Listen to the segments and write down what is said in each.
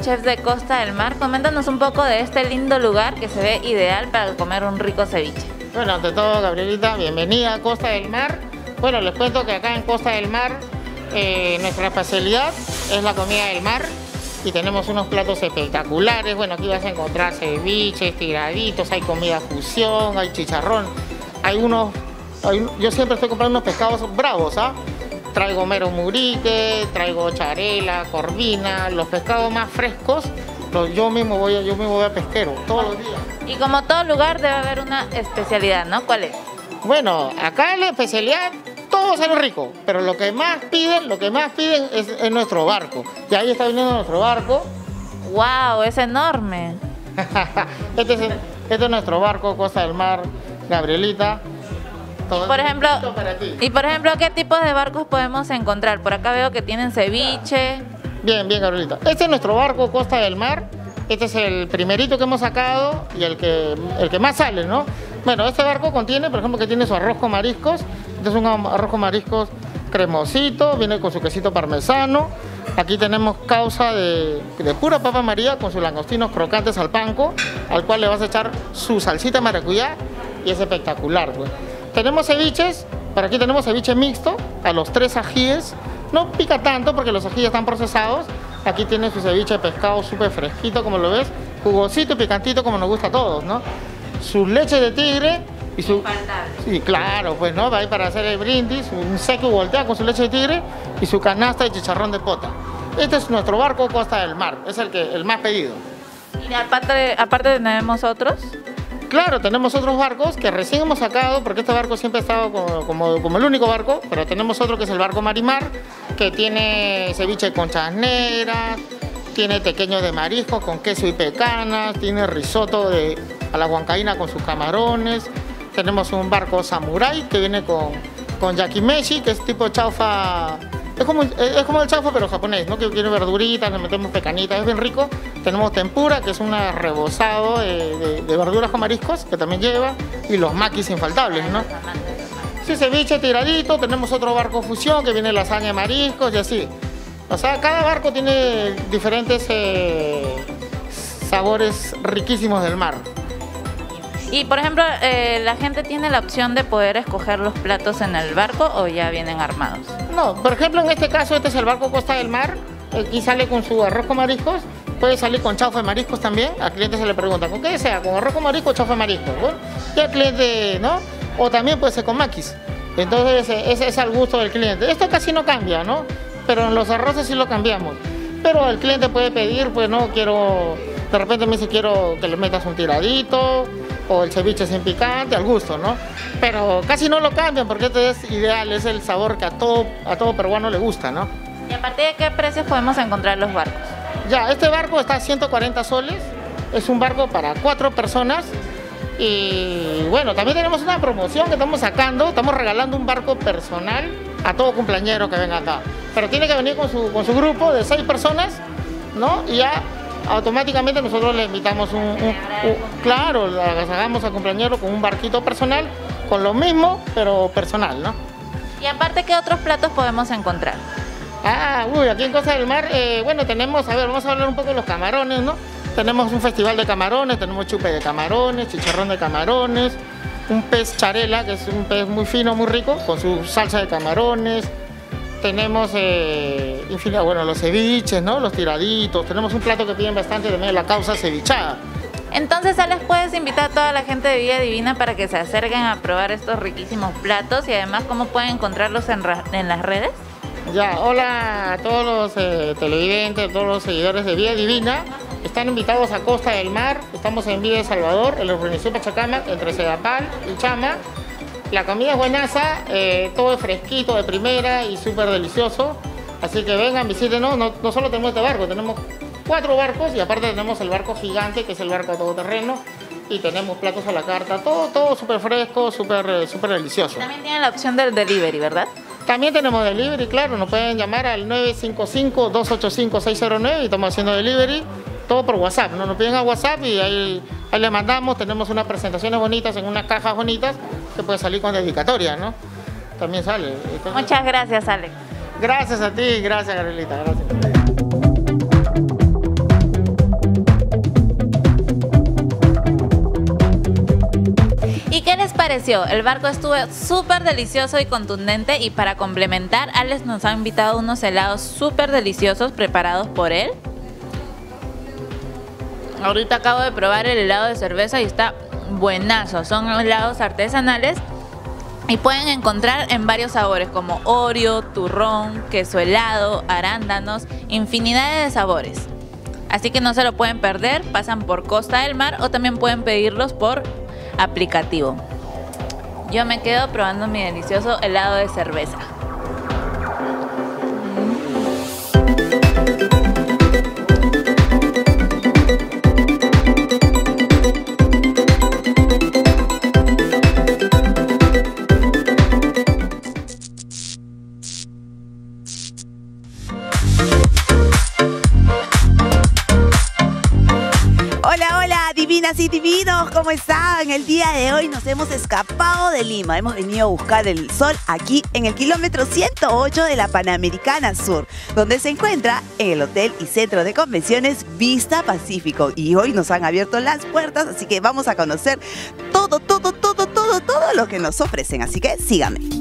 chef de Costa del Mar. Coméntanos un poco de este lindo lugar que se ve ideal para comer un rico ceviche. Bueno, ante todo, Gabrielita, bienvenida a Costa del Mar. Bueno, les cuento que acá en Costa del Mar eh, nuestra especialidad es la comida del mar y tenemos unos platos espectaculares. Bueno, aquí vas a encontrar ceviches, tiraditos, hay comida fusión, hay chicharrón. Hay unos, yo siempre estoy comprando unos pescados bravos, ¿ah? Traigo mero murique, traigo charela, corvina, los pescados más frescos. yo mismo voy, yo mismo voy a pesquero todos los días. Y como todo lugar debe haber una especialidad, ¿no? ¿Cuál es? Bueno, acá la especialidad todo sale rico, pero lo que más piden, lo que más piden es, nuestro barco. Y ahí está viniendo nuestro barco. ¡Wow! Es enorme. este, es, este, es, nuestro barco, Costa del Mar, Gabrielita. Y por ejemplo, y por ejemplo, ¿qué tipos de barcos podemos encontrar? Por acá veo que tienen ceviche. Bien, bien, Gabrielita. Este es nuestro barco, Costa del Mar. Este es el primerito que hemos sacado y el que, el que más sale, ¿no? Bueno, este barco contiene, por ejemplo, que tiene su arroz con mariscos. Este es un arroz con mariscos cremosito, viene con su quesito parmesano. Aquí tenemos causa de, pura papa maría con sus langostinos crocantes al panco, al cual le vas a echar su salsita maracuyá y es espectacular. Pues. Tenemos ceviches, por aquí tenemos ceviche mixto, a los tres ajíes. No pica tanto porque los ajíes están procesados. Aquí tiene su ceviche de pescado súper fresquito, como lo ves, jugosito y picantito como nos gusta a todos, ¿no? su leche de tigre y su... Sí, claro, pues no, va ahí para hacer el brindis, un seco voltea con su leche de tigre y su canasta de chicharrón de pota. Este es nuestro barco Costa del Mar, es el, que, el más pedido. ¿Y aparte, aparte tenemos otros? Claro, tenemos otros barcos que recién hemos sacado, porque este barco siempre ha estado como, como, el único barco, pero tenemos otro que es el barco Marimar, que tiene ceviche con conchas negras, tiene pequeños de marisco con queso y pecanas, tiene risotto de a la huancaína con sus camarones. Tenemos un barco samurai que viene con, con yakimeshi, que es tipo chaufa. Es como, es como el chaufa, pero japonés, ¿no? Que tiene verduritas, le metemos pecanitas, es bien rico. Tenemos tempura, que es un rebozado de, verduras con mariscos, que también lleva. Y los maquis infaltables, ¿no? Sí, ceviche tiradito. Tenemos otro barco fusión, que viene lasaña de mariscos y así. O sea, cada barco tiene diferentes eh, sabores riquísimos del mar. Y por ejemplo, eh, ¿la gente tiene la opción de poder escoger los platos en el barco o ya vienen armados? No, por ejemplo, en este caso, este es el barco Costa del Mar. Aquí sale con su arroz con mariscos. Puede salir con chaufa de mariscos también. Al cliente se le pregunta, ¿con qué sea? ¿Con arroz con mariscos o chaufa de mariscos? Bueno, y al cliente, ¿no? O también puede ser con maquis. Entonces, es al gusto del cliente. Esto casi no cambia, ¿no? Pero en los arroces sí lo cambiamos. Pero el cliente puede pedir, pues no, quiero, de repente me dice, quiero que le metas un tiradito, o el ceviche sin picante, al gusto, ¿no? Pero casi no lo cambian porque este es ideal, es el sabor que a todo, a todo peruano le gusta, ¿no? ¿Y a partir de qué precios podemos encontrar los barcos? Ya, este barco está a 140 soles, es un barco para cuatro personas y bueno, también tenemos una promoción que estamos sacando, estamos regalando un barco personal a todo cumpleañero que venga acá. Pero tiene que venir con su, con su grupo de seis personas, ¿no? Y ya automáticamente nosotros le invitamos un, claro, hagamos al compañero con un barquito personal, con lo mismo, pero personal, ¿no? Y aparte, ¿qué otros platos podemos encontrar? Ah, uy, aquí en Costa del Mar, eh, bueno, tenemos, a ver, vamos a hablar un poco de los camarones, ¿no? Tenemos un festival de camarones, tenemos chupe de camarones, chicharrón de camarones, un pez charela, que es un pez muy fino, muy rico, con su salsa de camarones, tenemos eh, bueno, los ceviches, ¿no? Los tiraditos. Tenemos un plato que piden bastante también, la causa cevichada. Entonces, les puedes invitar a toda la gente de Villa Divina para que se acerquen a probar estos riquísimos platos y además, ¿cómo pueden encontrarlos en, las redes? Ya, hola a todos los eh, televidentes, a todos los seguidores de Villa Divina. Están invitados a Costa del Mar. Estamos en Villa de Salvador, en la urbanización Pachacama, entre Sedapal y Chama. La comida es buenaza, eh, todo es fresquito, de primera y súper delicioso. Así que vengan, visítenos. No, no solo tenemos este barco, tenemos cuatro barcos y aparte tenemos el barco gigante, que es el barco todoterreno. Y tenemos platos a la carta, todo, todo súper fresco, súper eh, súper delicioso. También tienen la opción del delivery, ¿verdad? También tenemos delivery, claro, nos pueden llamar al 955-285-609 y estamos haciendo delivery todo por WhatsApp, ¿no? Nos piden a WhatsApp y ahí, ahí le mandamos, tenemos unas presentaciones bonitas en unas cajas bonitas que puede salir con dedicatoria, ¿no? También sale. Muchas gracias, Alex. Gracias a ti, gracias, Gabrielita, gracias. Les pareció? El barco estuvo súper delicioso y contundente y para complementar, Alex nos ha invitado unos helados súper deliciosos preparados por él. Ahorita acabo de probar el helado de cerveza y está buenazo. Son helados artesanales y pueden encontrar en varios sabores como Oreo, turrón, queso helado, arándanos, infinidad de sabores. Así que no se lo pueden perder, pasan por Costa del Mar o también pueden pedirlos por aplicativo. Yo me quedo probando mi delicioso helado de cerveza. ¿Cómo están? El día de hoy nos hemos escapado de Lima. Hemos venido a buscar el sol aquí en el kilómetro 108 de la Panamericana Sur, donde se encuentra en el Hotel y Centro de Convenciones Vista Pacífico. Y hoy nos han abierto las puertas, así que vamos a conocer todo, todo, todo, todo, todo lo que nos ofrecen. Así que síganme.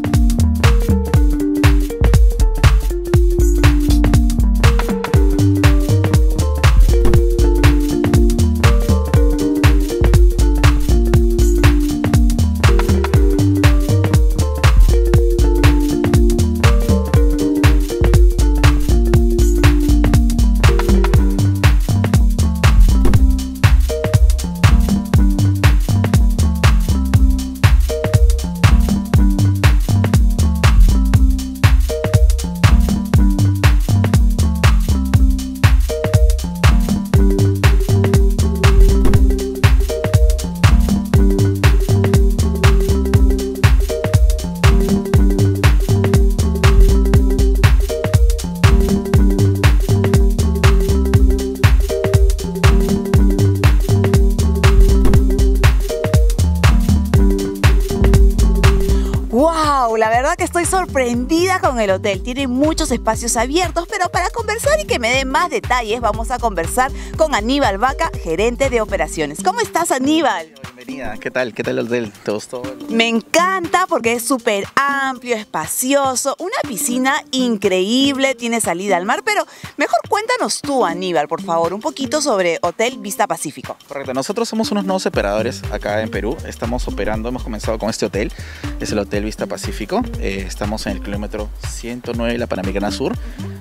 Con el hotel. Tiene muchos espacios abiertos, pero para conversar y que me den más detalles, vamos a conversar con Aníbal Vaca, gerente de operaciones. ¿Cómo estás, Aníbal? Bienvenida, ¿qué tal? ¿Qué tal el hotel? ¿Te gustó? Me encanta porque es súper amplio, espacioso, una piscina increíble, tiene salida al mar, pero mejor cuéntanos tú, Aníbal, por favor, un poquito sobre Hotel Vista Pacífico. Correcto, nosotros somos unos nuevos operadores acá en Perú, estamos operando, hemos comenzado con este hotel, es el Hotel Vista Pacífico, eh, estamos en el kilómetro 109 de la Panamericana Sur,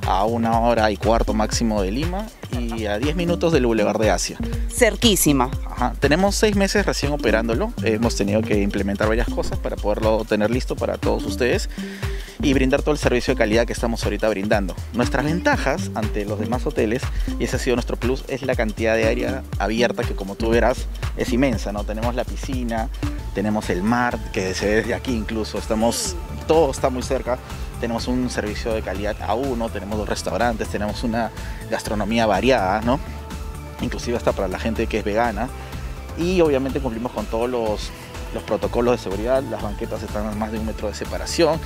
a una hora y cuarto máximo de Lima y a 10 minutos del Boulevard de Asia. Cerquísima. Ajá. Tenemos seis meses recién operándolo, hemos tenido que implementar varias cosas para poderlo tener listo para todos ustedes y brindar todo el servicio de calidad que estamos ahorita brindando. Nuestras ventajas ante los demás hoteles, y ese ha sido nuestro plus, es la cantidad de área abierta que como tú verás es inmensa, ¿no? Tenemos la piscina, tenemos el mar, que se ve desde aquí incluso, estamos, todo está muy cerca, tenemos un servicio de calidad a uno, tenemos dos restaurantes, tenemos una gastronomía variada, ¿no? Inclusive hasta para la gente que es vegana. Y obviamente cumplimos con todos los, los protocolos de seguridad, las banquetas están a más de un metro de separación,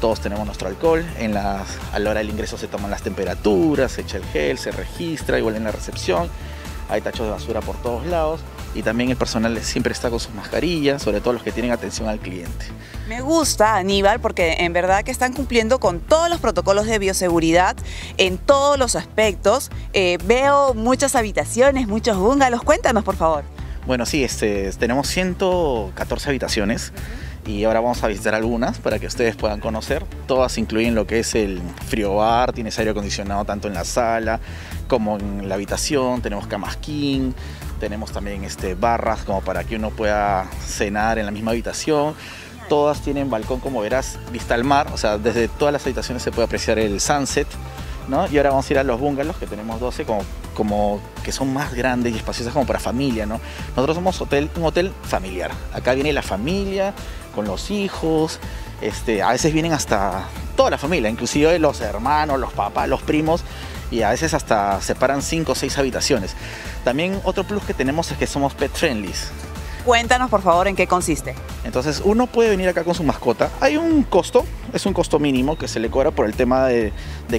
todos tenemos nuestro alcohol, en las, a la hora del ingreso se toman las temperaturas, se echa el gel, se registra, igual en la recepción, hay tachos de basura por todos lados y también el personal siempre está con sus mascarillas, sobre todo los que tienen atención al cliente. Me gusta, Aníbal, porque en verdad que están cumpliendo con todos los protocolos de bioseguridad en todos los aspectos. Eh, veo muchas habitaciones, muchos bungalows. Cuéntanos, por favor. Bueno, sí, este, tenemos 114 habitaciones y ahora vamos a visitar algunas para que ustedes puedan conocer. Todas incluyen lo que es el frío bar, tienes aire acondicionado tanto en la sala como en la habitación, tenemos camas king, tenemos también este, barras como para que uno pueda cenar en la misma habitación. Todas tienen balcón como verás, vista al mar, o sea, desde todas las habitaciones se puede apreciar el sunset. ¿no? Y ahora vamos a ir a los bungalows, que tenemos 12, como, como que son más grandes y espaciosas como para familia, ¿no? Nosotros somos hotel, un hotel familiar. Acá viene la familia, con los hijos, este, a veces vienen hasta toda la familia, inclusive los hermanos, los papás, los primos, y a veces hasta separan 5 o 6 habitaciones. También otro plus que tenemos es que somos pet friendly. Cuéntanos por favor en qué consiste. Entonces uno puede venir acá con su mascota. Hay un costo, es un costo mínimo que se le cobra por el tema de,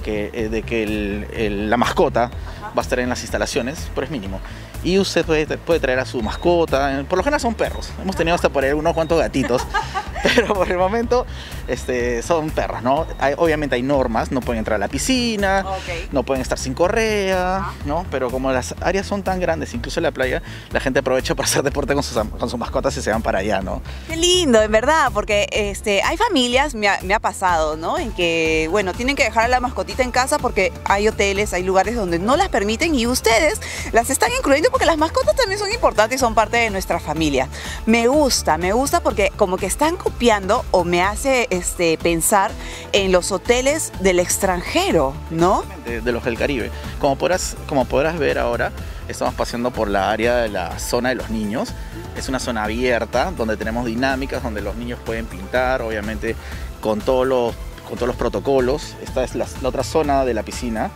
que, eh, de que la mascota va a estar en las instalaciones, pero es mínimo. y usted puede, puede traer a su mascota. Por lo general son perros. Hemos tenido hasta por ahí unos cuantos gatitos, pero por el momento este, son perros, ¿no? Hay- obviamente hay normas, no pueden entrar a la piscina, no pueden estar sin correa, ¿no? Pero como las áreas son tan grandes, incluso en la playa, la gente aprovecha para hacer deporte con sus, con sus mascotas y se van para allá, ¿no? Qué lindo, en verdad, porque este, hay familias, me ha, me ha pasado, ¿no? En que, bueno, tienen que dejar a la mascotita en casa porque hay hoteles, hay lugares donde no las permiten y ustedes las están incluyendo porque las mascotas también son importantes y son parte de nuestra familia. Me gusta, me gusta porque como que están copiando o me hace este, pensar en los hoteles del extranjero, ¿no? de, de los del Caribe. Como podrás, como podrás ver ahora, estamos paseando por la área de la zona de los niños. Es una zona abierta donde tenemos dinámicas, donde los niños pueden pintar, obviamente con todos los, con todos los protocolos. Esta es la, la otra zona de la piscina.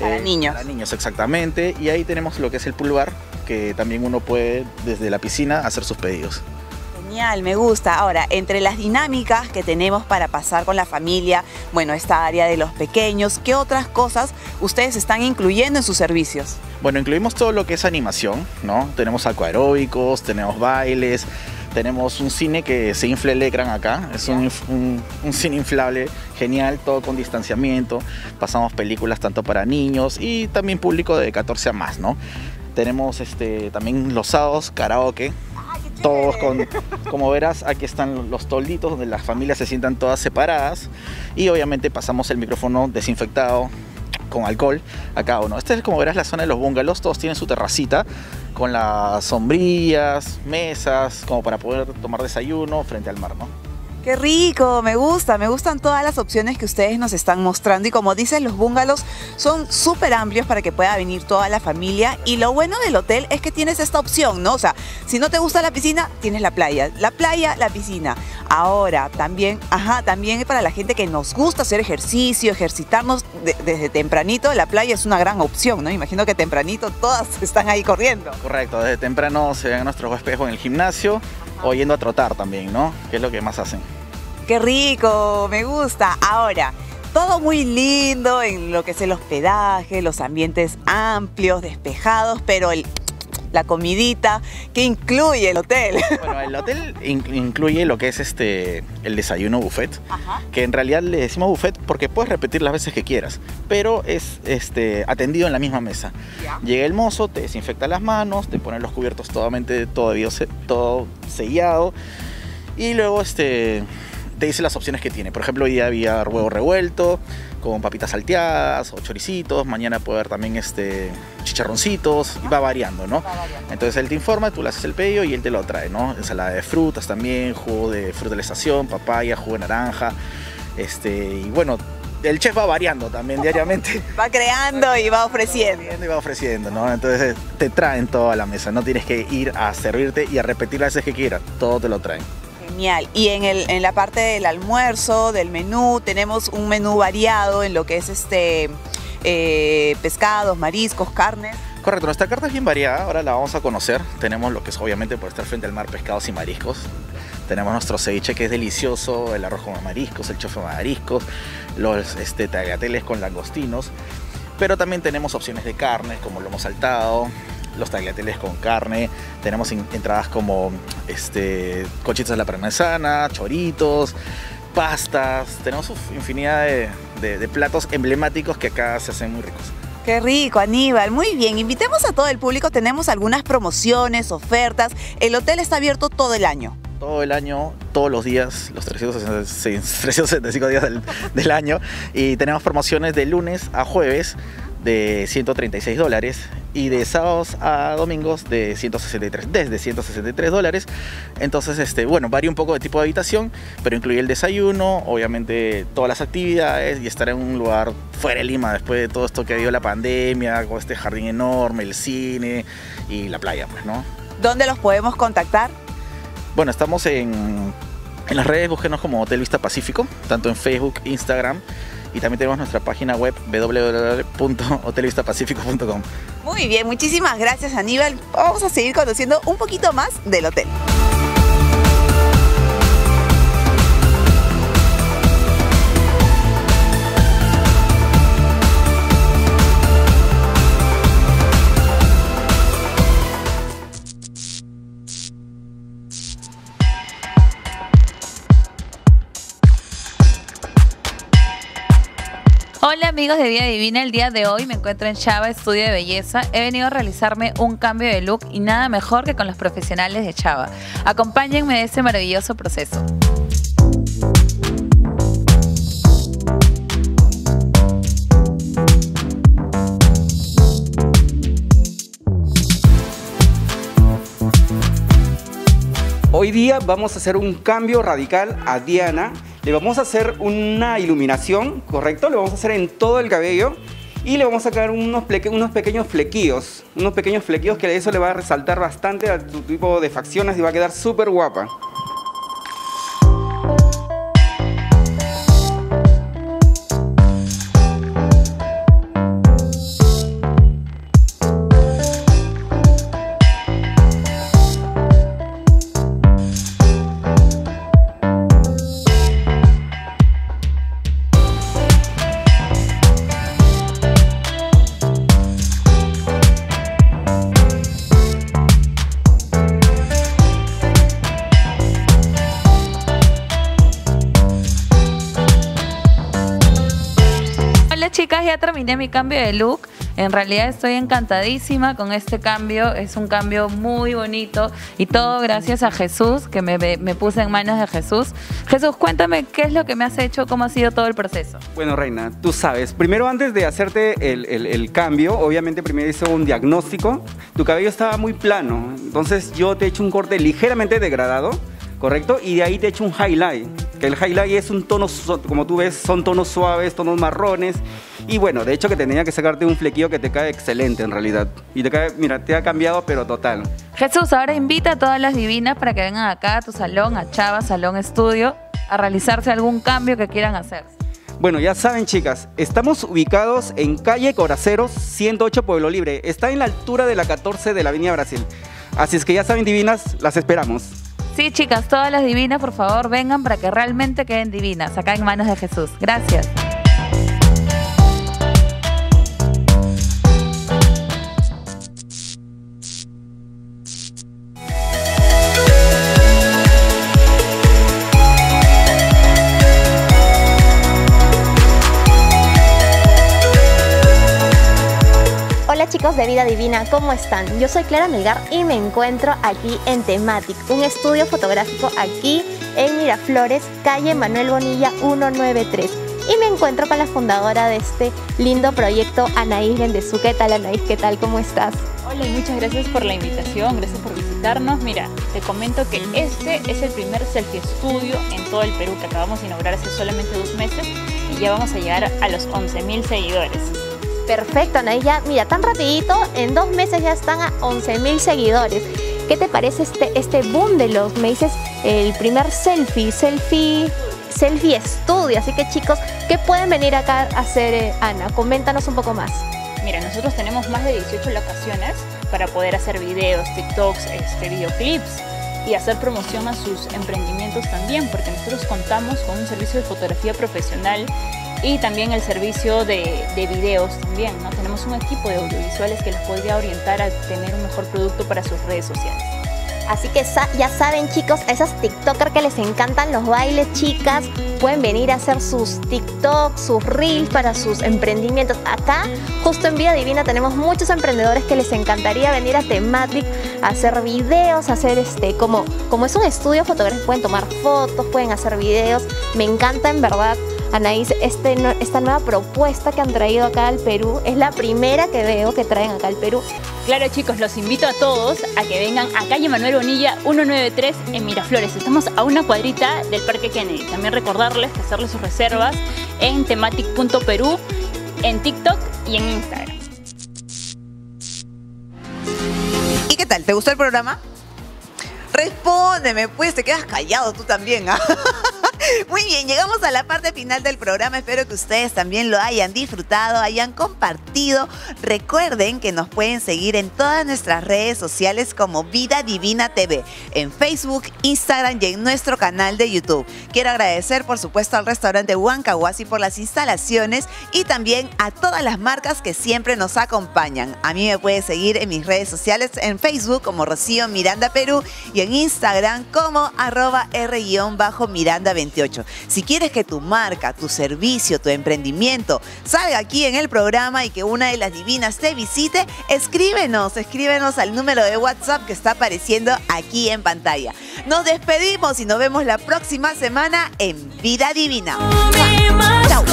eh, Para niños. Para niños, exactamente. Y ahí tenemos lo que es el pool bar, que también uno puede desde la piscina hacer sus pedidos. Genial, me gusta. Ahora, entre las dinámicas que tenemos para pasar con la familia, bueno, esta área de los pequeños, ¿qué otras cosas ustedes están incluyendo en sus servicios? Bueno, incluimos todo lo que es animación, ¿no? Tenemos acuaróbicos, tenemos bailes, tenemos un cine que se infla el ecran acá, es un, inf- un- un cine inflable genial, todo con distanciamiento, pasamos películas tanto para niños y también público de 14 a más, ¿no? Tenemos este, también los sábados, karaoke, todos con, como verás, aquí están los tolditos donde las familias se sientan todas separadas y obviamente pasamos el micrófono desinfectado con alcohol a cada uno. Esta es como verás la zona de los bungalows, todos tienen su terracita con las sombrillas, mesas, como para poder tomar desayuno frente al mar, ¿no? Qué rico, me gusta, me gustan todas las opciones que ustedes nos están mostrando y como dicen los bungalows son súper amplios para que pueda venir toda la familia y lo bueno del hotel es que tienes esta opción, ¿no? O sea, si no te gusta la piscina, tienes la playa, la playa, la piscina. Ahora, también, ajá, también para la gente que nos gusta hacer ejercicio, ejercitarnos de- desde tempranito, la playa es una gran opción, ¿no? Imagino que tempranito todas están ahí corriendo. Correcto, desde temprano se ven nuestros espejos en el gimnasio o yendo a trotar también, ¿no? Que es lo que más hacen. Qué rico, me gusta. Ahora, todo muy lindo en lo que es el hospedaje, los ambientes amplios, despejados, pero el, la comidita, ¿qué incluye el hotel? Bueno, el hotel in- incluye lo que es este el desayuno buffet, Ajá. que en realidad le decimos buffet porque puedes repetir las veces que quieras, pero es este atendido en la misma mesa. Llega el mozo, te desinfecta las manos, te pone los cubiertos totalmente se- todo sellado y luego este te dice las opciones que tiene. Por ejemplo, hoy día había huevo revuelto con papitas salteadas o choricitos, mañana puede haber también este chicharroncitos y va variando, ¿no? Entonces él te informa, tú le haces el pedido y él te lo trae, ¿no? Ensalada de frutas también, jugo de fruta de la estación, papaya, jugo de naranja, este y bueno, el chef va variando también diariamente. Va creando y va ofreciendo. Y va ofreciendo, ¿no? Entonces te traen todo a la mesa, no tienes que ir a servirte y a repetir las veces que quieras, todo te lo traen. Y en, el, en la parte del almuerzo, del menú, tenemos un menú variado en lo que es este eh, pescados, mariscos, carnes. Correcto, nuestra carta es bien variada, ahora la vamos a conocer. Tenemos lo que es obviamente por estar frente al mar, pescados y mariscos. Tenemos nuestro ceviche que es delicioso, el arroz con mariscos, el chofe mariscos, los este, con langostinos. Pero también tenemos opciones de carnes como lomo saltado, los tagliateles con carne. Tenemos entradas como este, cochitos de la parmesana, choritos, pastas. Tenemos uf, infinidad de- de- de platos emblemáticos que acá se hacen muy ricos. Qué rico, Aníbal. Muy bien. Invitemos a todo el público. Tenemos algunas promociones, ofertas. El hotel está abierto todo el año. todo el año, todos los días, los 366, 365 días del, del año. Y tenemos promociones de lunes a jueves de 136 dólares y de sábados a domingos de 163, desde 163 dólares. Entonces, este, bueno, varía un poco de tipo de habitación, pero incluye el desayuno, obviamente todas las actividades y estar en un lugar fuera de Lima después de todo esto que ha habido la pandemia, con este jardín enorme, el cine y la playa, pues, ¿no? ¿Dónde los podemos contactar? Bueno, estamos en, en las redes, búsquenos como Hotel Vista Pacífico, tanto en Facebook, Instagram y también tenemos nuestra página web www.hotelvistapacifico.com. Muy bien, muchísimas gracias Aníbal. Vamos a seguir conociendo un poquito más del hotel. Hola amigos de Vida Divina, el día de hoy me encuentro en Chava Estudio de Belleza. He venido a realizarme un cambio de look y nada mejor que con los profesionales de Chava. Acompáñenme en este maravilloso proceso. Hoy día vamos a hacer un cambio radical a Diana. Le vamos a hacer una iluminación, ¿correcto? Le vamos a hacer en todo el cabello y le vamos a sacar unos, pequeños flequillos. Unos pequeños flequillos que eso le va a resaltar bastante a tu tipo de facciones y va a quedar súper guapa. Terminé mi cambio de look. En realidad estoy encantadísima con este cambio. Es un cambio muy bonito y todo gracias a Jesús, que me, puse en manos de Jesús. Jesús, cuéntame qué es lo que me has hecho, cómo ha sido todo el proceso. Bueno, Reina, tú sabes, primero antes de hacerte el, el, el cambio, obviamente primero hice un diagnóstico. Tu cabello estaba muy plano, entonces yo te he hecho un corte ligeramente degradado ¿correcto? Y de ahí te echo un highlight, que el highlight es un tono, como tú ves, son tonos suaves, tonos marrones. Y bueno, de hecho que tenía que sacarte un flequillo que te cae excelente en realidad. Y te cae, mira, te ha cambiado pero total. Jesús, ahora invita a todas las divinas para que vengan acá a tu salón, a Chava, Salón Estudio, a realizarse algún cambio que quieran hacer. Bueno, ya saben chicas, estamos ubicados en calle Coraceros 108 Pueblo Libre. Está en la altura de la 14 de la Avenida Brasil. Así es que ya saben divinas, las esperamos. Sí, chicas, todas las divinas, por favor, vengan para que realmente queden divinas, acá en manos de Jesús. Gracias. De Vida Divina, ¿cómo están? Yo soy Clara Melgar y me encuentro aquí en Tematic, un estudio fotográfico aquí en Miraflores, calle Manuel Bonilla 193. Y me encuentro con la fundadora de este lindo proyecto, Anaís Bendezu. ¿Qué tal, Anaís? ¿Qué tal? ¿Cómo estás? Hola y muchas gracias por la invitación, gracias por visitarnos. Mira, te comento que este es el primer selfie estudio en todo el Perú que acabamos de inaugurar hace solamente dos meses y ya vamos a llegar a los 11.000 seguidores. Perfecto, Anaí, ya, mira, tan rapidito, en dos meses ya están a 11 mil seguidores. ¿Qué te parece este, este boom de los, me dices, el primer selfie, selfie, selfie estudio? Así que chicos, ¿qué pueden venir acá a hacer, eh, Ana? Coméntanos un poco más. Mira, nosotros tenemos más de 18 locaciones para poder hacer videos, TikToks, este, videoclips y hacer promoción a sus emprendimientos también, porque nosotros contamos con un servicio de fotografía profesional y también el servicio de, de, videos también, ¿no? Tenemos un equipo de audiovisuales que les podría orientar a tener un mejor producto para sus redes sociales. Así que ya saben chicos, a esas TikTokers que les encantan los bailes, chicas, pueden venir a hacer sus TikToks, sus Reels para sus emprendimientos. Acá, justo en Vida Divina, tenemos muchos emprendedores que les encantaría venir a Thematic a hacer videos, hacer este, como, como es un estudio fotográfico, pueden tomar fotos, pueden hacer videos. Me encanta en verdad Anaís, este, esta nueva propuesta que han traído acá al Perú es la primera que veo que traen acá al Perú. Claro chicos, los invito a todos a que vengan a calle Manuel Bonilla 193 en Miraflores. Estamos a una cuadrita del Parque Kennedy. También recordarles que hacerles sus reservas en thematic.perú, en TikTok y en Instagram. ¿Y qué tal? ¿Te gustó el programa? Respóndeme, pues te quedas callado tú también. ¿ah? Muy bien, llegamos a la parte final del programa. Espero que ustedes también lo hayan disfrutado, hayan compartido. Recuerden que nos pueden seguir en todas nuestras redes sociales como Vida Divina TV, en Facebook, Instagram y en nuestro canal de YouTube. Quiero agradecer, por supuesto, al restaurante Huancahuasi por las instalaciones y también a todas las marcas que siempre nos acompañan. A mí me pueden seguir en mis redes sociales en Facebook como Rocío Miranda Perú y en Instagram como arroba R-Miranda 28 2028. Si quieres que tu marca, tu servicio, tu emprendimiento salga aquí en el programa y que una de las divinas te visite, escríbenos, escríbenos al número de WhatsApp que está apareciendo aquí en pantalla. Nos despedimos y nos vemos la próxima semana en Vida Divina. Chao.